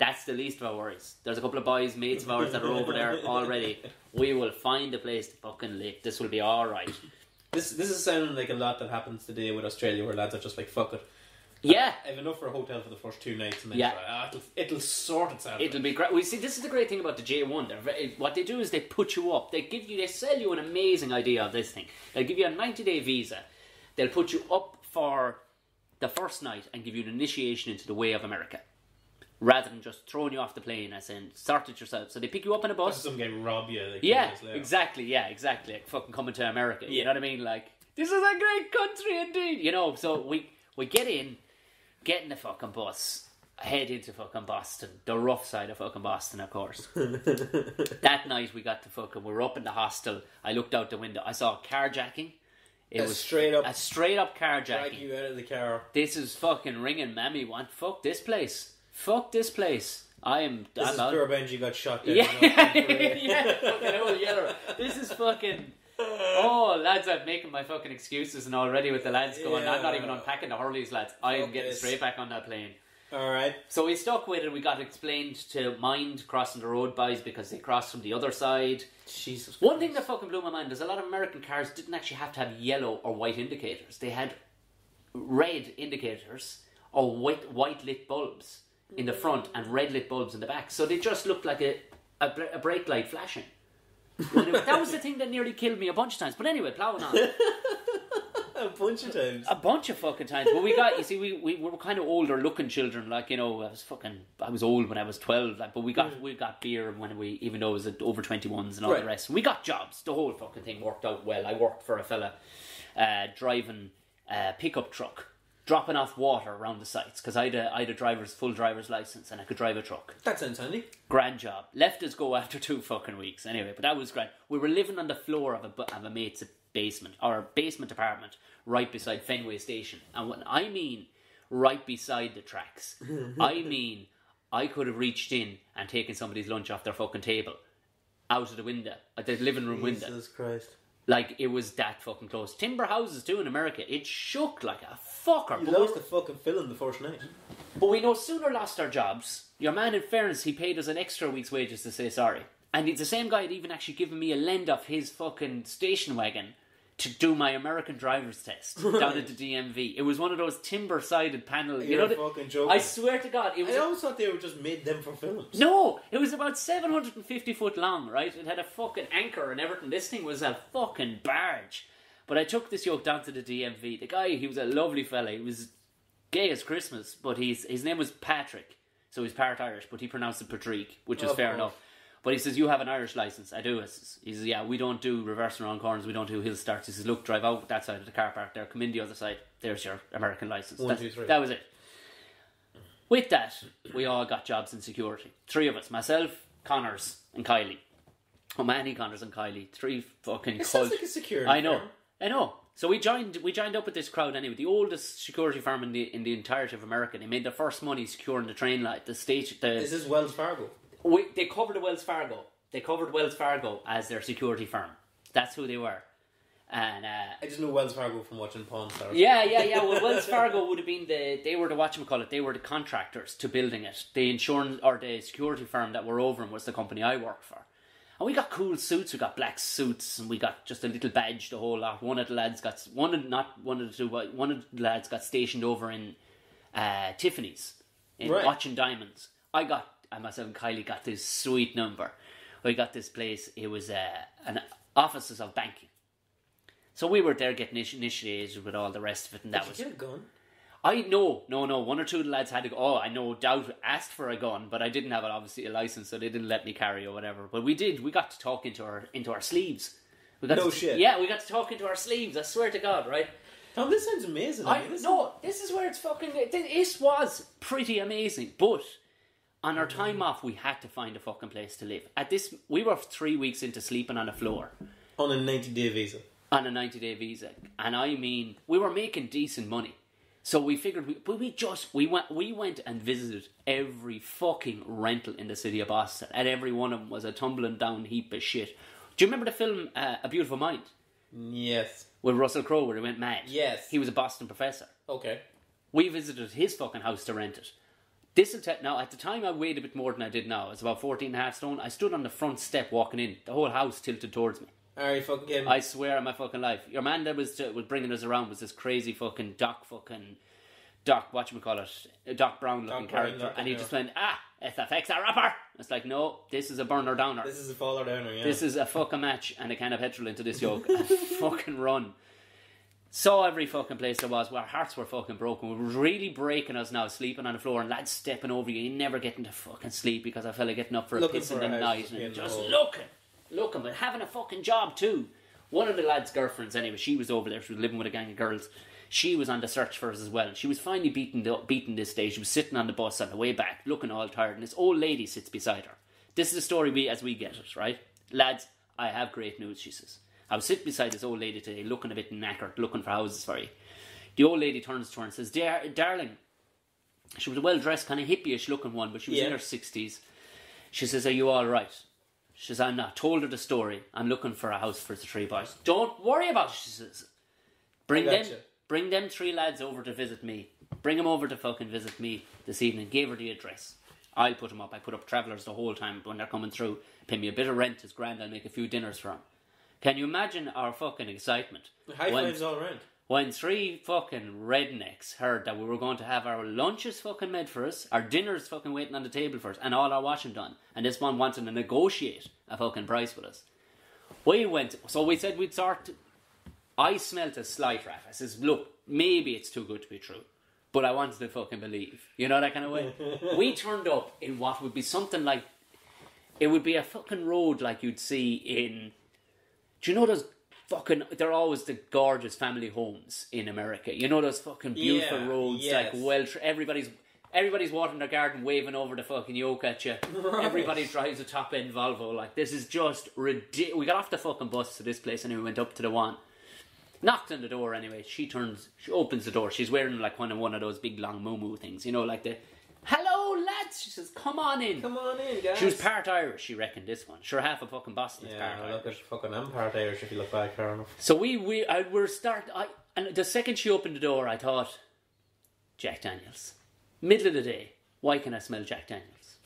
that's the least of our worries. There's a couple of boys, mates of ours that are over there already. We will find a place to fucking live. This will be alright. This this is sounding like a lot that happens today with Australia, where lads are just like fuck it. Yeah, I have enough for a hotel for the first two nights, and then Yeah. try, ah, it'll, it'll sort itself. it'll be great. We see, this is the great thing about the J1. What they do is they put you up. They give you, they sell you an amazing idea of this thing. They'll give you a 90 day visa. They'll put you up for the first night and give you an initiation into the way of America. Rather than just throwing you off the plane and saying, start it yourself. So they pick you up in a bus. some guy rob you. Like, Yeah, exactly. Yeah, exactly. Like fucking coming to America. You know what I mean? Like this is a great country indeed. You know. So we we get in, get in the fucking bus, head into fucking Boston, the rough side of fucking Boston, of course. that night we got to fucking. We were up in the hostel. I looked out the window. I saw carjacking. It A was straight up a straight up carjacking. drag you out of the car. This is fucking ringing, mammy. Want fuck this place? Fuck this place. I am. This I'm is out. Benji got shot down. Yeah, you know, for a- yeah, fucking old. This is fucking. Oh, lads, I'm making my fucking excuses and already with the lads going. I'm not even unpacking the Hurleys, lads. I am getting straight back on that plane. All right. So we stuck with it. We got explained to mind crossing the road boys because they crossed from the other side. Jesus. One thing that fucking blew my mind is a lot of American cars didn't actually have to have yellow or white indicators. They had red indicators or white white lit bulbs in the mm. front and red lit bulbs in the back. So they just looked like a a, a brake light flashing. And that was the thing that nearly killed me a bunch of times. But anyway, plowing on. A bunch of times. A bunch of fucking times. But we got, you see, we, we were kind of older looking children. Like, you know, I was fucking, I was old when I was 12. Like, but we got, we got beer when we, even though it was over 21s and all Right. the rest. We got jobs. The whole fucking thing worked out well. I worked for a fella uh, driving a pickup truck, dropping off water around the sites because I had a, I had a driver's, full driver's license and I could drive a truck. That sounds handy. Grand job. Left us go after two fucking weeks. Anyway, but that was great. We were living on the floor of a of a mate's basement or basement apartment right beside Fenway Station. And when I mean right beside the tracks, I mean I could have reached in and taken somebody's lunch off their fucking table out of the window, at the living room window. Jesus Christ. Like it was that fucking close. Timber houses too in America. It shook like a fucker. You But lost the fucking film the first night. but we no sooner lost our jobs. Your man, in fairness, he paid us an extra week's wages to say sorry. And it's the same guy had even actually given me a lend off his fucking station wagon to do my American driver's test down at the DMV. It was one of those timber sided panels. You You're know, fucking joking. I swear to God, it was. I always thought they were just made them for films. No, it was about 750 foot long, right? It had a fucking anchor and everything. This thing was a fucking barge. But I took this yoke down to the DMV. The guy, he was a lovely fella. He was gay as Christmas, but he's, his name was Patrick. So he's part Irish, but he pronounced it Patrick, which is Of fair enough. But he says, You have an Irish license. I do. I says, He says, Yeah, we don't do reverse around corners. We don't do hill starts. He says, Look, drive out that side of the car park there. Come in the other side. There's your American license. One, That- two, three. That was it. With that, we all got jobs in security. Three of us, myself, Connors, and Kylie. Oh, Manny, Connors, and Kylie. Three fucking It sounds like a security I know, firm. I know. So we joined. We joined up with this crowd anyway. The oldest security firm in the in the entirety of America. They made their first money securing the train line, the stage. The This is Wells Fargo. We, they covered Wells Fargo. They covered Wells Fargo as their security firm. That's who they were. And uh, I just know Wells Fargo from watching Pawn Stars. yeah, yeah, yeah. Well, Wells Fargo would have been the they were the whatchamacallit, they were the contractors to building it. The insurance or the security firm that were over them was the company I worked for. And we got cool suits, we got black suits, and we got just a little badge, the whole lot. One of the lads got one of not one of the two, but one of the lads got stationed over in uh, Tiffany's in Right. watching diamonds. I got I myself and Kylie got this sweet number. We got this place. It was uh, an offices of banking. So we were there getting initiated with all the rest of it, and that Did was you get a gun? I no, no, no. One or two of the lads had to go. Oh, I no doubt asked for a gun, but I didn't have it obviously a license, so they didn't let me carry or whatever. But we did. We got to talk into our into our sleeves. We got No to, shit. Yeah, we got to talk into our sleeves. I swear to God, right? Tom, this sounds amazing. I, mean, this no, this is where it's fucking. This was pretty amazing, but on our time off, we had to find a fucking place to live. At this, we were three weeks into sleeping on a floor on a ninety-day visa. on a ninety-day visa, and I mean, we were making decent money. So we figured, we, but we just we went we went and visited every fucking rental in the city of Boston, and every one of them was a tumbling down heap of shit. Do you remember the film uh, A Beautiful Mind Yes. with Russell Crowe where he went mad? Yes. he was a Boston professor. Okay. We visited his fucking house to rent it. This is te- now at the time I weighed a bit more than I did now. It's about 14 and a half stone. I stood on the front step walking in. The whole house tilted towards me. Are you fucking kidding? I swear on my fucking life. Your man that was was bringing us around was this crazy fucking Doc fucking Doc what you call it Doc Brown looking Brown, character, and he yeah. just went ah SFX a rapper. It's like no, this is a burner downer. This is a faller downer. Yeah. This is a fucking match and a can of petrol into this yoke. fucking run. Saw every fucking place there was. Our hearts were fucking broken. We were really breaking us now, sleeping on the floor and lads stepping over you. You never getting to fucking sleep because I felt like getting up for a Looking piss for in the night to be in and just hole. looking, looking, but having a fucking job too. One of the lads' girlfriends, anyway, she was over there. She was living with a gang of girls. She was on the search for us as well. She was finally beaten, the, beaten this day. She was sitting on the bus on the way back, looking all tired, and this old lady sits beside her. This is the story we as we get it, right? Lads, I have great news, she says. I was sitting beside this old lady today, looking a bit knackered, looking for houses for you. The old lady turns to her and says, Dar- Darling, she was a well dressed, kind of hippie-ish looking one, but she was in her 60s. She says, Are you all right? She says, I'm not. Told her the story. I'm looking for a house for the three boys. Don't worry about it, she says. Bring them, bring them three lads over to visit me. Bring them over to fucking visit me this evening. Gave her the address. I'll put them up. I put up travellers the whole time when they're coming through. Pay me a bit of rent, it's grand. I'll make a few dinners for them. Can you imagine our fucking excitement? High when- fives all around. when three fucking rednecks heard that we were going to have our lunches fucking made for us, our dinners fucking waiting on the table for us, and all our washing done, and this one wanted to negotiate a fucking price with us. We went, so we said we'd sort. I smelt a slight raff. I says, look, maybe it's too good to be true, but I wanted to fucking believe. You know that kind of way. we turned up in what would be something like, it would be a fucking road like you'd see in do you know those fucking? They're always the gorgeous family homes in America. You know those fucking beautiful Yeah, roads, yes. like well, everybody's everybody's watering their garden, waving over the fucking yoke at you. Right. Everybody drives a top end Volvo. Like this is just ridiculous. We got off the fucking bus to this place and we went up to the one. Knocked on the door anyway. She turns, she opens the door. She's wearing like one of one of those big long moo things, you know, like the hello Oh, lads. She says, "Come on in." Come on in, guys. She was part Irish, she reckoned. This one, sure, half of fucking Boston's Yeah, part look Irish. at fucking I'm part Irish if you look back far enough. So we we I, we're start. I and the second she opened the door, I thought, Jack Daniels, middle of the day. Why can I smell Jack Daniels?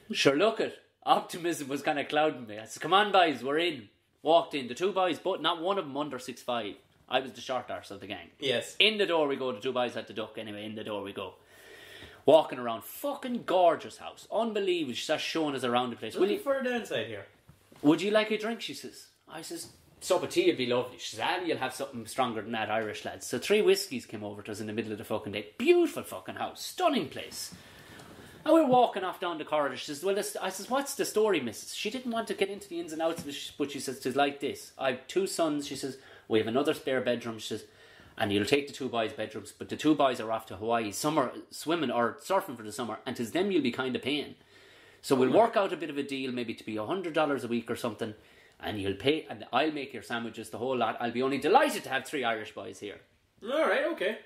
sure, look it. Optimism was kind of clouding me. I said, "Come on, boys, we're in." Walked in. The two boys, but not one of them under six five. I was the short arse of the gang. Yes. In the door we go. The two boys had to duck anyway. In the door we go. Walking around, fucking gorgeous house, unbelievable. She starts showing us around the place. Will Looking you, for a downside here. would you like a drink? She says. I says, sup of tea would be lovely. She says, ah, you'll have something stronger than that, Irish lads. So three whiskies came over to us in the middle of the fucking day. Beautiful fucking house. Stunning place. And we're walking off down the corridor. She says, well, this, I says, what's the story, missus? She didn't want to get into the ins and outs of it, but she says, it's like this. I have two sons. She says, we have another spare bedroom. She says, and you'll take the two boys' bedrooms, but the two boys are off to Hawaii, summer swimming or surfing for the summer, and 'tis them you'll be kind of paying. So we'll oh, work out a bit of a deal, maybe to be a hundred dollars a week or something, and you'll pay, and I'll make your sandwiches the whole lot. I'll be only delighted to have three Irish boys here. All right, okay.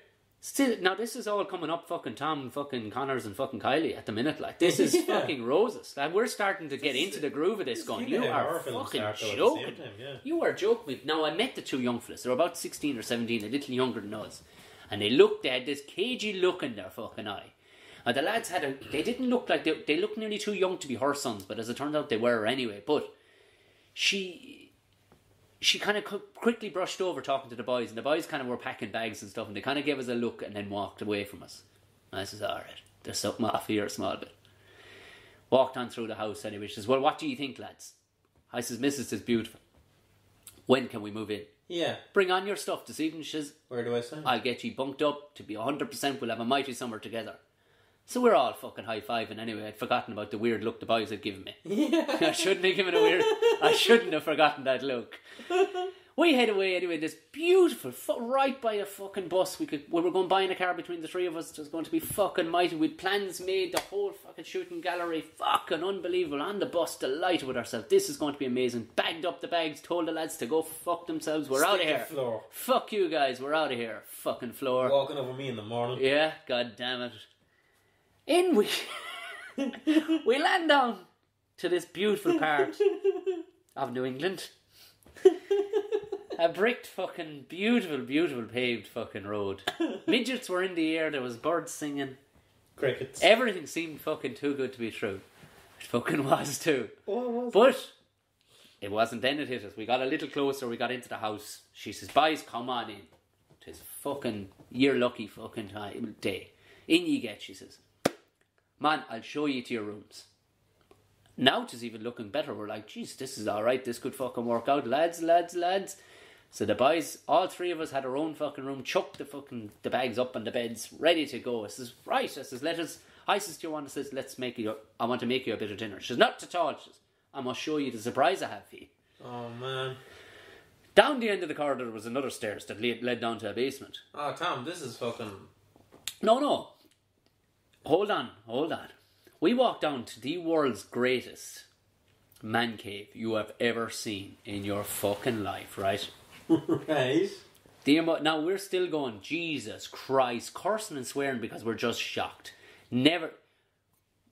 Still, now this is all coming up, fucking Tom, fucking Connors, and fucking Kylie at the minute. Like this is Yeah. fucking roses. Like we're starting to get into the groove of this. Going, you are fucking start, though, at the joking. time, yeah. You are joking. Now I met the two young fellas. They're about sixteen or seventeen, a little younger than us, and they looked. They had this cagey look in their fucking eye. And the lads had a. They didn't look like they. They looked nearly too young to be her sons, but as it turned out, they were anyway. But she she kind of quickly brushed over talking to the boys, and the boys kind of were packing bags and stuff, and they kind of gave us a look and then walked away from us. And I says, all right, there's something off here a small bit. Walked on through the house anyway. She says, well, what do you think, lads? I says, Mrs. is beautiful. When can we move in? Yeah. Bring on your stuff this evening. She says, Where do I sign? I'll get you bunked up to be 100%. We'll have a mighty summer together. So we're all fucking high fiving anyway. I'd forgotten about the weird look the boys had given me. I shouldn't have given a weird. I shouldn't have forgotten that look. we head away anyway. This beautiful, right by a fucking bus. We could, we were going buying a car between the three of us. It was going to be fucking mighty. We'd plans made, the whole fucking shooting gallery, fucking unbelievable. On the bus, delighted with ourselves. This is going to be amazing. Bagged up the bags, told the lads to go fuck themselves. We're out of here. floor. Fuck you guys. We're out of here. Fucking floor. Walking over me in the morning. Yeah, god damn it. In we we land on to this beautiful part of New England. A bricked fucking beautiful, beautiful paved fucking road. Midgets were in the air, there was birds singing. Crickets. Everything seemed fucking too good to be true. It fucking was too. Oh, what was But it wasn't then it hit us. We got a little closer, we got into the house. She says, Boys, come on in. Tis fucking you're lucky fucking time day. In you get, she says. Man, I'll show you to your rooms. Now it is even looking better. We're like, jeez, this is alright, this could fucking work out. Lads, lads, lads. So the boys, all three of us had our own fucking room, chucked the fucking the bags up on the beds, ready to go. I says, right, I says, let us I says you to Joanna says, let's make you I want to make you a bit of dinner. She says, not at all. She says, I must show you the surprise I have for you. Oh man. Down the end of the corridor was another stairs that led, led down to a basement. Oh Tom, this is fucking. No, no. Hold on, hold on. We walked down to the world's greatest man cave you have ever seen in your fucking life, right? right. The emo- now we're still going, Jesus Christ, cursing and swearing because we're just shocked. Never.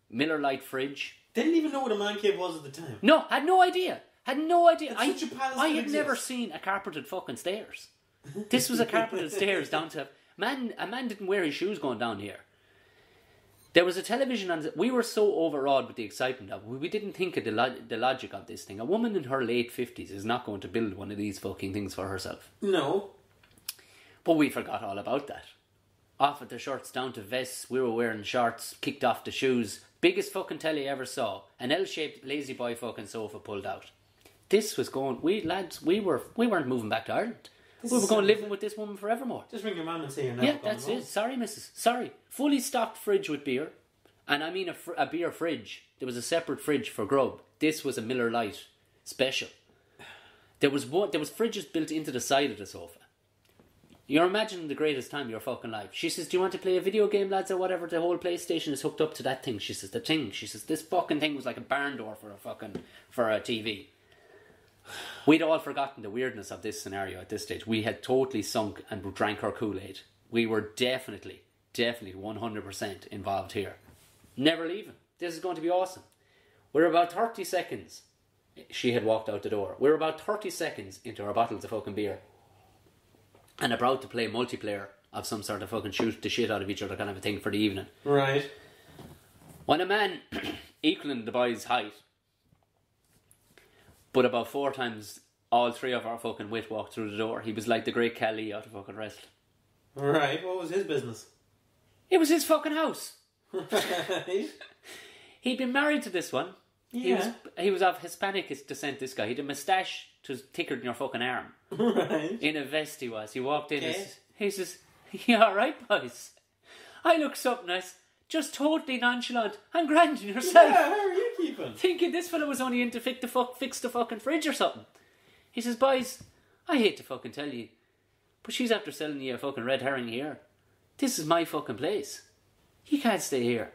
Miller Lite fridge. Didn't even know what a man cave was at the time. No, had no idea. Had no idea. It's I, such a palace I that had never seen a carpeted fucking stairs. This was a carpeted stairs down to man. A man didn't wear his shoes going down here. There was a television, and we were so overawed with the excitement of. We we didn't think of the lo- the logic of this thing. A woman in her late fifties is not going to build one of these fucking things for herself. No. But we forgot all about that. Off at the shorts, down to vests, we were wearing shorts, kicked off the shoes. Biggest fucking telly you ever saw. An L-shaped La-Z-Boy fucking sofa pulled out. This was going. We lads, we were we weren't moving back to Ireland. This we were going living with this woman forevermore. Just ring your mum and say you're never Yeah, that's it. Sorry, missus. Sorry. Fully stocked fridge with beer. And I mean a, fr- a beer fridge. There was a separate fridge for grub. This was a Miller Lite special. There was one, there was fridges built into the side of the sofa. You're imagining the greatest time of your fucking life. She says, Do you want to play a video game, lads, or whatever? The whole PlayStation is hooked up to that thing. She says, The thing. She says, This fucking thing was like a barn door for a fucking for a TV. We'd all forgotten the weirdness of this scenario at this stage. We had totally sunk and drank our Kool Aid. We were definitely, definitely 100% involved here. Never leaving. This is going to be awesome. We're about 30 seconds. She had walked out the door. We're about 30 seconds into our bottles of fucking beer. And about to play multiplayer of some sort of fucking shoot the shit out of each other kind of a thing for the evening. Right. When a man equaling the boy's height, but about four times all three of our fucking wit walked through the door, he was like the great Khali out of fucking wrestling. Right. What was his business? It was his fucking house. right. He'd been married to this one. He was Yeah. he was of Hispanic descent. This guy, he had a moustache to thicker than your fucking arm. Right. In a vest, he was. He walked in. Okay. He says, "You all right, boys? I look something nice, just totally nonchalant and grand in yourself." Yeah, keeping? thinking this fella was only in to fix the fuck fix the fucking fridge or something. He says, "Boys, I hate to fucking tell you, but she's after selling you a fucking red herring here. This is my fucking place. You can't stay here.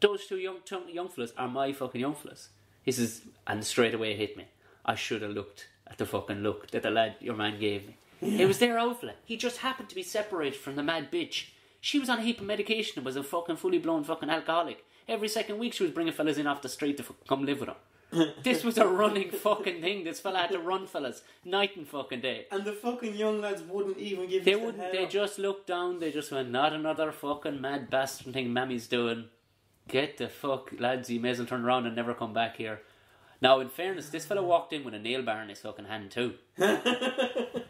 Those two young young fellas are my fucking young fellas." He says, and straight away it hit me. I should have looked at the fucking look that the lad your man gave me. It was their outfit. He just happened to be separated from the mad bitch. She was on a heap of medication and was a fucking fully blown fucking alcoholic. Every second week she was bringing fellas in off the street to fucking come live with her. this was a running fucking thing. This fella had to run fellas night and fucking day. And the fucking young lads wouldn't even give They wouldn't. head They up. just looked down. They just went, "Not another fucking mad bastard thing Mammy's doing. Get the fuck, lads. You may as well turn around and never come back here." Now, in fairness, this fella walked in with a nail bar in his fucking hand too.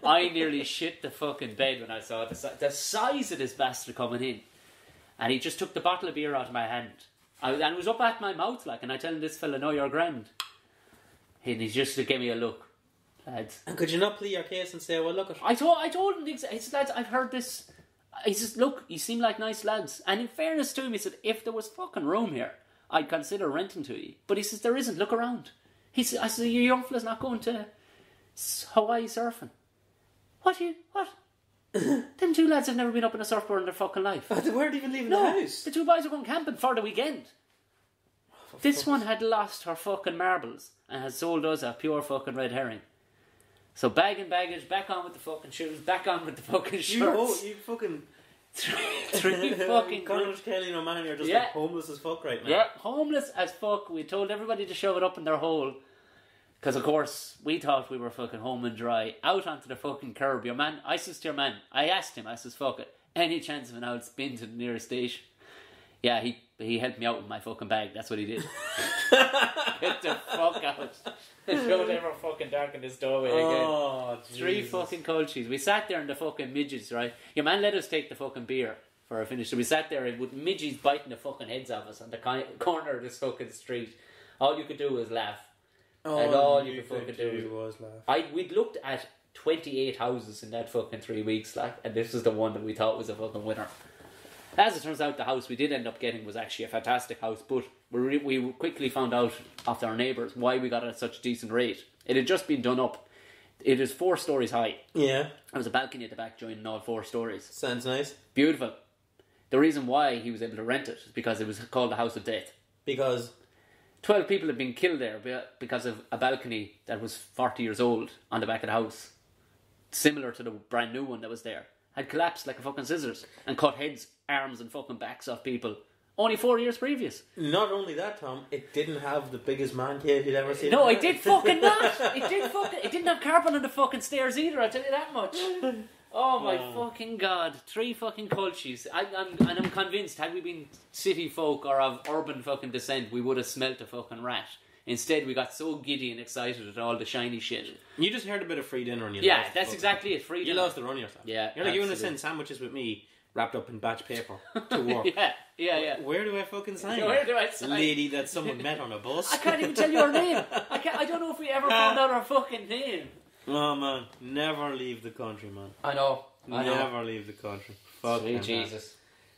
I nearly shit the fucking bed when I saw the, si- the size of this bastard coming in, and he just took the bottle of beer out of my hand, I, and it was up at my mouth like, and I tell him this fella, "No, you're grand," and he just to give me a look, lads. And could you not plead your case and say, well, look at I told I told him exa- he said, lads, I've heard this. He says, look, you seem like nice lads. And in fairness to him, he said, if there was fucking room here, I'd consider renting to you. But he says, there isn't. Look around. He said, I said, your young fella's not going to Hawaii surfing. What you what? Them two lads have never been up in a surfboard in their fucking life. Oh, they weren't even leaving No, the house. the two boys are going camping for the weekend. Oh, this one had lost her fucking marbles and has sold us a pure fucking red herring. So bag and baggage, back on with the fucking shoes, back on with the fucking shirts. You, oh, you fucking three, three fucking Connor groups. Kelly and O'Mahony are just Yeah. like homeless as fuck right now. Yeah, homeless as fuck. We told everybody to shove it up in their hole. Because, of course, we thought we were fucking home and dry. Out onto the fucking curb. Your man, I says to your man, I asked him, I says, fuck it. Any chance of an out spin to the nearest station? Yeah, he he helped me out with my fucking bag. That's what he did. Get the fuck out. Don't ever fucking darken this doorway again. Oh, Three Jesus. fucking cold cheese. We sat there in the fucking midgets, right? Your man let us take the fucking beer for a finish. So we sat there with midgets biting the fucking heads off us on the corner of this fucking street. All you could do was laugh. Oh, and all you could fucking do was laugh. I we'd looked at twenty eight houses in that fucking three weeks, like, and this was the one that we thought was a fucking winner. As it turns out, the house we did end up getting was actually a fantastic house, but we re- we quickly found out after our neighbours why we got it at such a decent rate. It had just been done up. It is four stories high. Yeah, There was a balcony at the back joining all four stories. sounds nice. Beautiful. The reason why he was able to rent it is because it was called the House of Death. Because 12 people had been killed there because of a balcony that was 40 years old on the back of the house. Similar to the brand new one that was there. Had collapsed like a fucking scissors and cut heads, arms, and fucking backs off people. Only four years previous. not only that, Tom, it didn't have the biggest man cave you'd ever seen. No, it did fucking not. It did fucking. It didn't have carpet on the fucking stairs either. I tell you that much. Oh my fucking god! Three fucking cultures. I, I'm and I'm convinced had we been city folk or of urban fucking descent, we would have smelt a fucking rat. Instead, we got so giddy and excited at all the shiny shit. You just heard a bit of free dinner and you Yeah, that's exactly it. Freedom. You lost the run yourself. Yeah, you're like you want to send sandwiches with me wrapped up in batch paper to work. yeah, yeah, yeah. Where do I fucking sign? Where do I sign? Lady that someone met on a bus. I can't even tell you her name. I can't. I don't know if we ever found out her fucking name. Oh man, never leave the country, man. I know. I know. Never leave the country. Fucking Sweet. Jesus.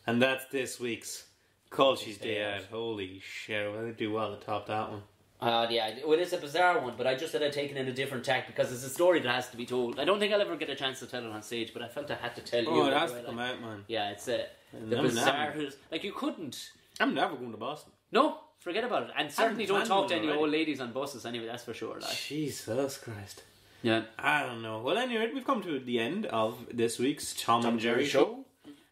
And that's this week's Culture's Day Out. Holy shit, well, they do well to top that one. Uh, yeah, well, it's a bizarre one, but I just said I'd taken in a different tack because it's a story that has to be told. I don't think I'll ever get a chance to tell it on stage, but I felt I had to tell you. Oh, it has to come like- out, man. Yeah, it's uh, the bizarre. Like you couldn't. I'm never going to Boston. No, forget about it, and certainly don't talk to any already. old ladies on buses anyway. That's for sure. Like, Jesus Christ. Yeah, I don't know. Well, anyway, we've come to the end of this week's Tom, and Gerry show.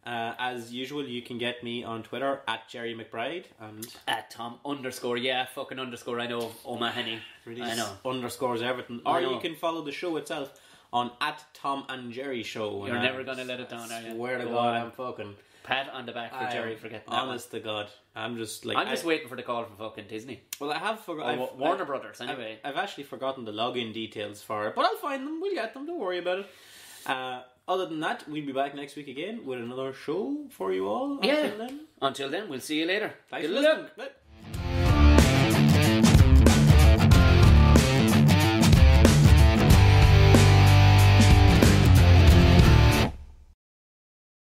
Uh, as usual, you can get me on Twitter at Gerry McBride and at Tom underscore yeah fucking underscore. I know O'Mahony. really I know. underscores everything. I Or know. you can follow the show itself on at Tom and Gerry Show. You're never I gonna let it down, are you? Swear to Go God, on. I'm fucking. Pat on the back for I Gerry am for getting that. one. Honest to God, I'm just like I'm just I- waiting for the call from fucking Disney Well, I have forgotten. Wa- Warner Brothers. Anyway, I've, I've actually forgotten the login details for it, but I'll find them. We'll get them. Don't worry about it. Uh, other than that, we'll be back next week again with another show for you all. Yeah. Until then, until then, we'll see you later. thanks for Good luck. listening.